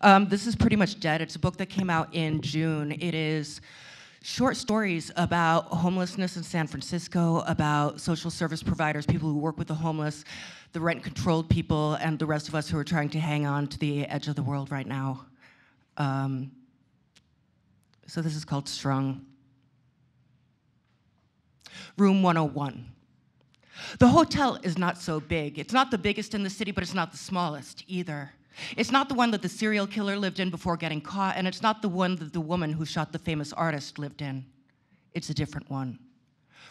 Um, this is pretty much dead. It's a book that came out in June. It is short stories about homelessness in San Francisco, about social service providers, people who work with the homeless, the rent controlled people, and the rest of us who are trying to hang on to the edge of the world right now. Um, so this is called Strung. Room 101. The hotel is not so big. It's not the biggest in the city, but it's not the smallest either. It's not the one that the serial killer lived in before getting caught, and it's not the one that the woman who shot the famous artist lived in. It's a different one.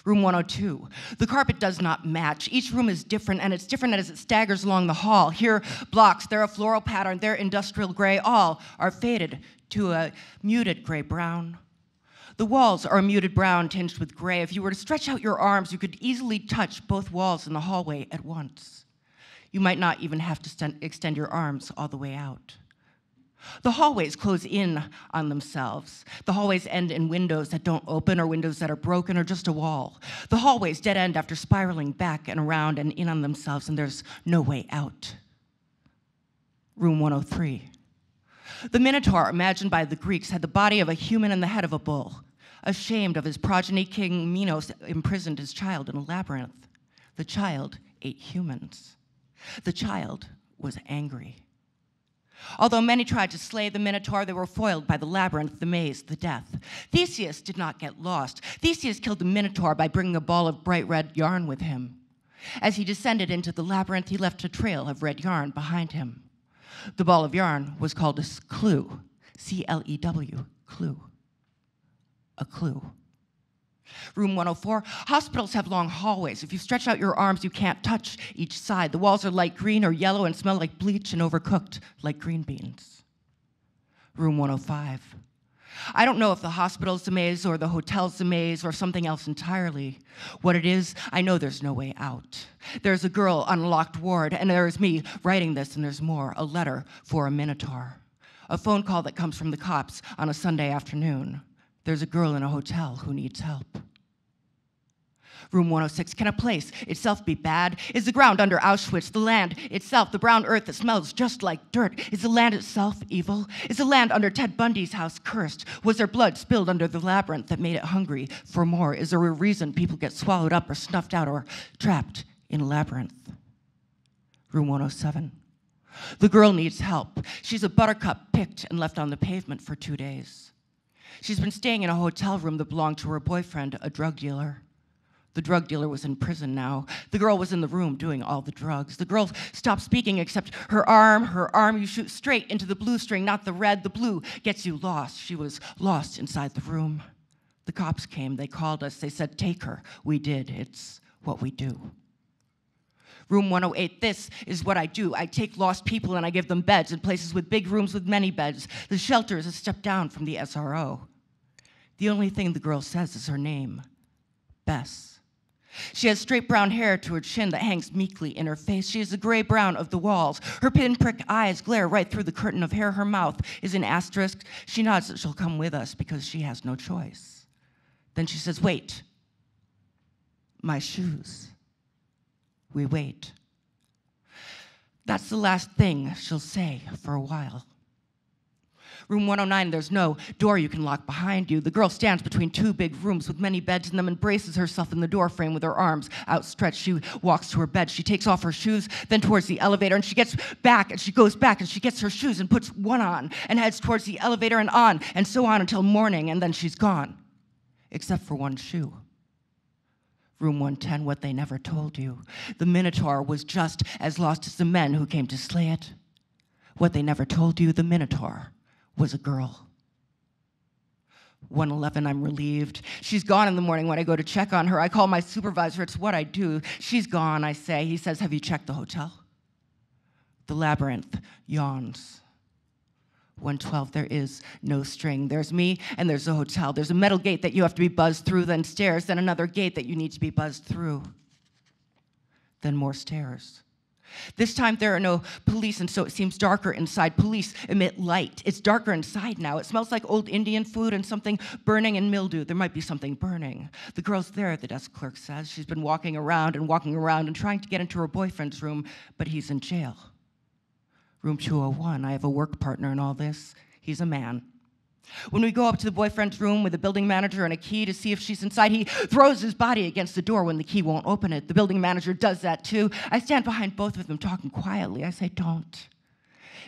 Room 102. The carpet does not match. Each room is different, and it's different as it staggers along the hall. Here, blocks, they're a floral pattern, they're industrial gray, all are faded to a muted gray brown. The walls are a muted brown tinged with gray. If you were to stretch out your arms, you could easily touch both walls in the hallway at once. You might not even have to extend your arms all the way out. The hallways close in on themselves. The hallways end in windows that don't open or windows that are broken or just a wall. The hallways dead end after spiraling back and around and in on themselves, and there's no way out. Room 103. The Minotaur, imagined by the Greeks, had the body of a human and the head of a bull. Ashamed of his progeny, King Minos imprisoned his child in a labyrinth. The child ate humans. The child was angry. Although many tried to slay the Minotaur, they were foiled by the labyrinth, the maze, the death. Theseus did not get lost. Theseus killed the Minotaur by bringing a ball of bright red yarn with him. As he descended into the labyrinth, he left a trail of red yarn behind him. The ball of yarn was called a clue, C L E W, clue. A clue. Room 104, hospitals have long hallways. If you stretch out your arms, you can't touch each side. The walls are light green or yellow and smell like bleach and overcooked like green beans. Room 105. I don't know if the hospital's a maze or the hotel's a maze or something else entirely. What it is, I know there's no way out. There's a girl on a locked ward, and there's me writing this, and there's more a letter for a Minotaur. A phone call that comes from the cops on a Sunday afternoon. There's a girl in a hotel who needs help. Room 106, can a place itself be bad? Is the ground under Auschwitz, the land itself, the brown earth that smells just like dirt, is the land itself evil? Is the land under Ted Bundy's house cursed? Was there blood spilled under the labyrinth that made it hungry for more? Is there a reason people get swallowed up or snuffed out or trapped in a labyrinth? Room 107. The girl needs help. She's a buttercup picked and left on the pavement for two days. She's been staying in a hotel room that belonged to her boyfriend, a drug dealer. The drug dealer was in prison now. The girl was in the room doing all the drugs. The girl stopped speaking except her arm, her arm, you shoot straight into the blue string, not the red. The blue gets you lost. She was lost inside the room. The cops came, they called us, they said, Take her. We did. It's what we do. Room 108, this is what I do. I take lost people and I give them beds in places with big rooms with many beds. The shelter is a step down from the SRO. The only thing the girl says is her name, Bess. She has straight brown hair to her chin that hangs meekly in her face. She is the gray brown of the walls. Her pinprick eyes glare right through the curtain of hair. Her mouth is an asterisk. She nods that she'll come with us because she has no choice. Then she says, Wait, my shoes. We wait. That's the last thing she'll say for a while. Room 109, there's no door you can lock behind you. The girl stands between two big rooms with many beds in them and braces herself in the doorframe with her arms outstretched. She walks to her bed. She takes off her shoes, then towards the elevator, and she gets back and she goes back and she gets her shoes and puts one on and heads towards the elevator and on and so on until morning, and then she's gone, except for one shoe. Room 110, what they never told you. The Minotaur was just as lost as the men who came to slay it. What they never told you, the Minotaur was a girl. 111, I'm relieved. She's gone in the morning when I go to check on her. I call my supervisor, it's what I do. She's gone, I say. He says, Have you checked the hotel? The labyrinth yawns. 112, there is no string. There's me and there's a hotel. There's a metal gate that you have to be buzzed through, then stairs, then another gate that you need to be buzzed through, then more stairs. This time there are no police, and so it seems darker inside. Police emit light. It's darker inside now. It smells like old Indian food and something burning and mildew. There might be something burning. The girl's there, the desk clerk says. She's been walking around and walking around and trying to get into her boyfriend's room, but he's in jail. Room 201, I have a work partner in all this. He's a man. When we go up to the boyfriend's room with the building manager and a key to see if she's inside, he throws his body against the door when the key won't open it. The building manager does that too. I stand behind both of them talking quietly. I say, Don't.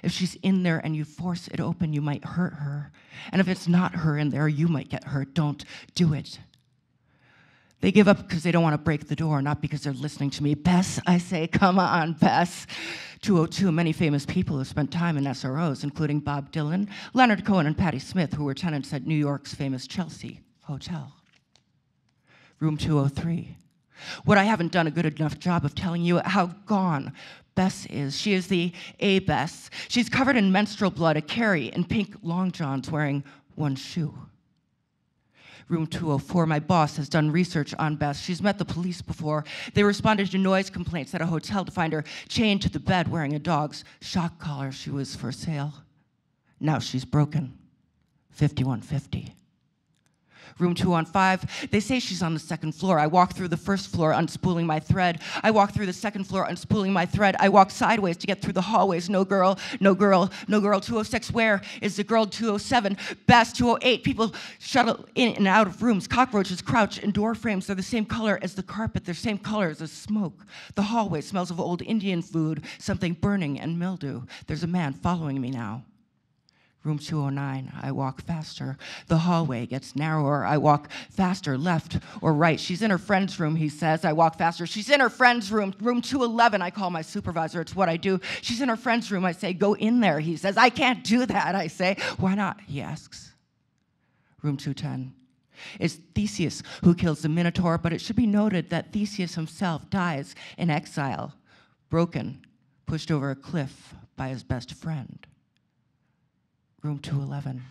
If she's in there and you force it open, you might hurt her. And if it's not her in there, you might get hurt. Don't do it. They give up because they don't want to break the door, not because they're listening to me. Bess, I say, come on, Bess. 202, many famous people have spent time in SROs, including Bob Dylan, Leonard Cohen, and Patti Smith, who were tenants at New York's famous Chelsea Hotel. Room 203. What I haven't done a good enough job of telling you how gone Bess is. She is the A Bess. She's covered in menstrual blood, a carry in pink long johns, wearing one shoe room 204. My boss has done research on Bess. She's met the police before. They responded to noise complaints at a hotel to find her chained to the bed wearing a dog's shock collar. She was for sale. Now she's broken. 5150 room 215. They say she's on the second floor. I walk through the first floor, unspooling my thread. I walk through the second floor, unspooling my thread. I walk sideways to get through the hallways. No girl, no girl, no girl. 206, where is the girl 207? Bess 208. People shuttle in and out of rooms. Cockroaches crouch in door frames. They're the same color as the carpet. They're the same color as the smoke. The hallway smells of old Indian food, something burning and mildew. There's a man following me now. Room 209, I walk faster. The hallway gets narrower. I walk faster, left or right. She's in her friend's room, he says. I walk faster. She's in her friend's room. Room 211, I call my supervisor. It's what I do. She's in her friend's room. I say, Go in there, he says. I can't do that. I say, Why not? He asks. Room 210. It's Theseus who kills the Minotaur, but it should be noted that Theseus himself dies in exile, broken, pushed over a cliff by his best friend room 211.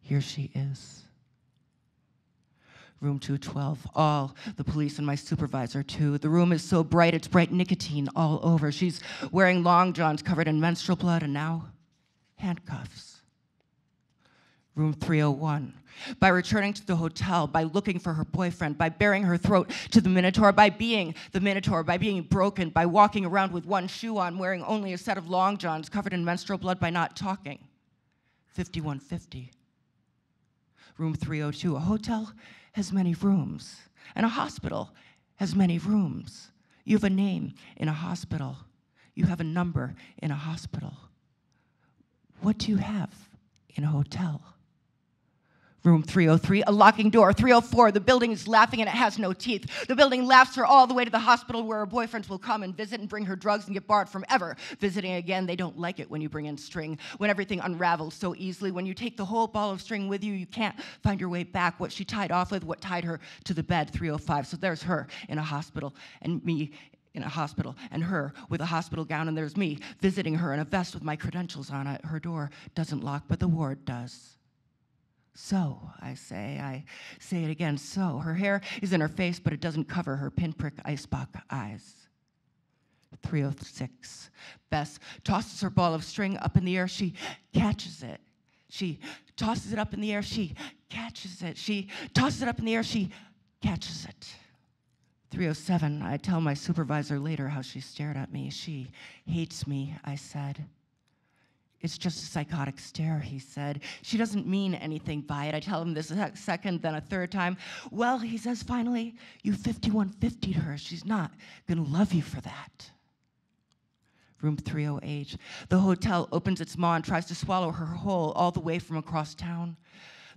Here she is. Room 212, all the police and my supervisor, too. The room is so bright, it's bright nicotine all over. She's wearing long johns covered in menstrual blood and now handcuffs. Room 301. By returning to the hotel, by looking for her boyfriend, by baring her throat to the Minotaur, by being the Minotaur, by being broken, by walking around with one shoe on, wearing only a set of long johns covered in menstrual blood, by not talking. 5150. Room 302. A hotel has many rooms, and a hospital has many rooms. You have a name in a hospital, you have a number in a hospital. What do you have in a hotel? Room 303, a locking door. 304, the building is laughing and it has no teeth. The building laughs her all the way to the hospital where her boyfriends will come and visit and bring her drugs and get barred from ever visiting again. They don't like it when you bring in string, when everything unravels so easily. When you take the whole ball of string with you, you can't find your way back. What she tied off with, what tied her to the bed, 305. So there's her in a hospital and me in a hospital, and her with a hospital gown, and there's me visiting her in a vest with my credentials on it. Her door doesn't lock, but the ward does. So, I say, I say it again, so. Her hair is in her face, but it doesn't cover her pinprick icebox eyes. 306. Bess tosses her ball of string up in the air. She catches it. She tosses it up in the air. She catches it. She tosses it up in the air. She catches it. 307. I tell my supervisor later how she stared at me. She hates me, I said. It's just a psychotic stare, he said. She doesn't mean anything by it. I tell him this a second, then a third time. Well, he says finally, you 5150'd her. She's not gonna love you for that. Room 308. The hotel opens its maw and tries to swallow her whole all the way from across town.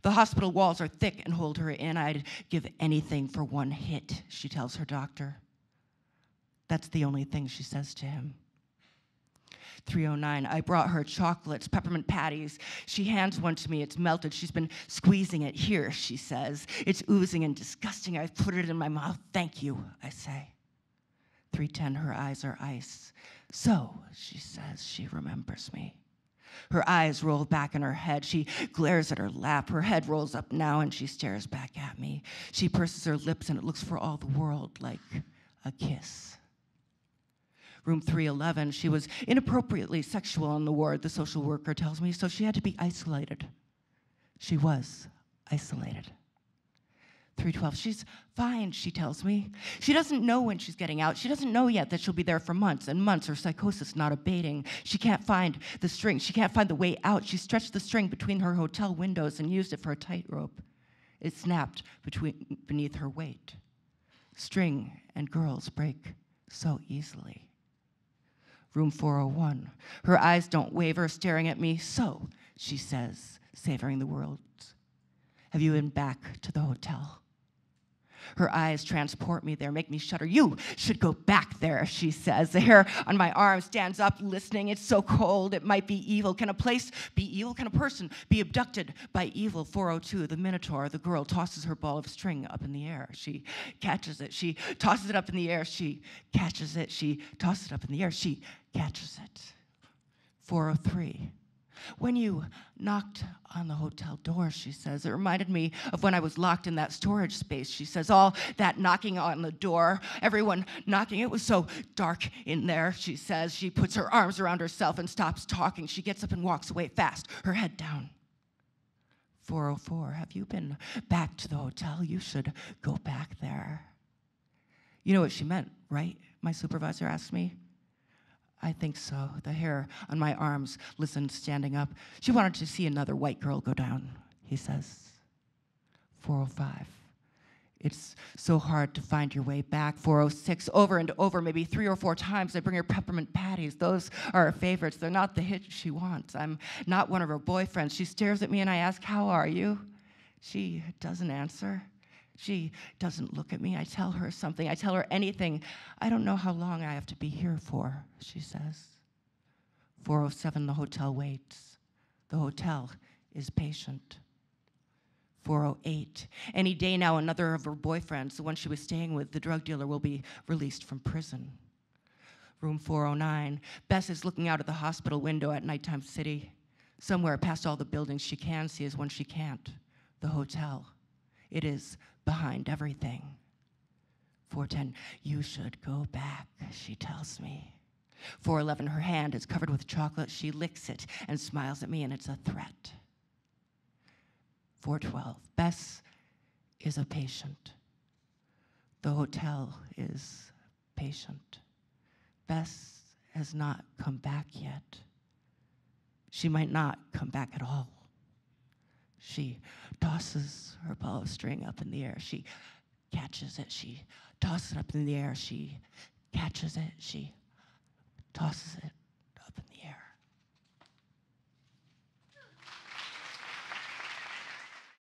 The hospital walls are thick and hold her in. I'd give anything for one hit, she tells her doctor. That's the only thing she says to him. 309. I brought her chocolates, peppermint patties. She hands one to me. It's melted. She's been squeezing it. Here, she says. It's oozing and disgusting. I put it in my mouth. Thank you, I say. 310. Her eyes are ice. So, she says, she remembers me. Her eyes roll back in her head. She glares at her lap. Her head rolls up now and she stares back at me. She purses her lips and it looks for all the world like a kiss room 311. She was inappropriately sexual in the ward, the social worker tells me, so she had to be isolated. She was isolated. 312. She's fine, she tells me. She doesn't know when she's getting out. She doesn't know yet that she'll be there for months and months, her psychosis not abating. She can't find the string. She can't find the way out. She stretched the string between her hotel windows and used it for a tightrope. It snapped between, beneath her weight. String and girls break so easily. Room 401. Her eyes don't waver, staring at me. So, she says, savoring the world. have you been back to the hotel? Her eyes transport me there, make me shudder. You should go back there, she says. The hair on my arm stands up, listening. It's so cold, it might be evil. Can a place be evil? Can a person be abducted by evil? 402, the Minotaur, the girl tosses her ball of string up in the air. She catches it. She tosses it up in the air. She catches it. She tosses it up in the air. She catches it. 403. When you knocked on the hotel door, she says, it reminded me of when I was locked in that storage space. She says, all that knocking on the door, everyone knocking, it was so dark in there, she says. She puts her arms around herself and stops talking. She gets up and walks away fast, her head down. 404, have you been back to the hotel? You should go back there. You know what she meant, right? My supervisor asked me. I think so. The hair on my arms listened, standing up. She wanted to see another white girl go down, he says. 405. It's so hard to find your way back. 406, over and over, maybe three or four times. I bring her peppermint patties. Those are her favorites. They're not the hit she wants. I'm not one of her boyfriends. She stares at me and I ask, How are you? She doesn't answer. She doesn't look at me. I tell her something. I tell her anything. I don't know how long I have to be here for, she says. 407, the hotel waits. The hotel is patient. 408, any day now, another of her boyfriends, the one she was staying with, the drug dealer, will be released from prison. Room 409, Bess is looking out of the hospital window at Nighttime City. Somewhere past all the buildings she can see is one she can't the hotel. It is behind everything. 410, you should go back, she tells me. 411, her hand is covered with chocolate. She licks it and smiles at me, and it's a threat. 412, Bess is a patient. The hotel is patient. Bess has not come back yet. She might not come back at all. She tosses her ball of string up in the air. She catches it. She tosses it up in the air. She catches it. She tosses it